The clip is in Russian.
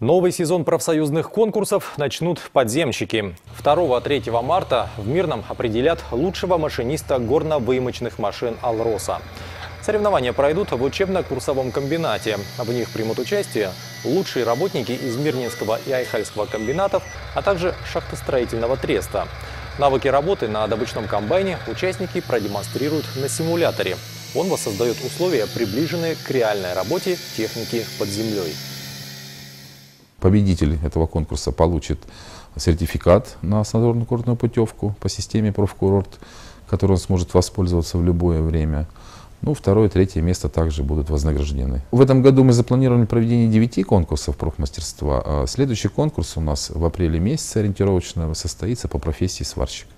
Новый сезон профсоюзных конкурсов начнут подземщики. 2-3 марта в Мирном определят лучшего машиниста горно-выемочных машин «Алроса». Соревнования пройдут в учебно-курсовом комбинате. В них примут участие лучшие работники из Мирнинского и Айхальского комбинатов, а также шахтостроительного треста. Навыки работы на добычном комбайне участники продемонстрируют на симуляторе. Он воссоздает условия, приближенные к реальной работе техники под землей. Победитель этого конкурса получит сертификат на санаторно-курортную путевку по системе профкурорт, который он сможет воспользоваться в любое время. Ну, второе, третье место также будут вознаграждены. В этом году мы запланировали проведение 9 конкурсов профмастерства. А следующий конкурс у нас в апреле месяце ориентировочно состоится по профессии сварщик.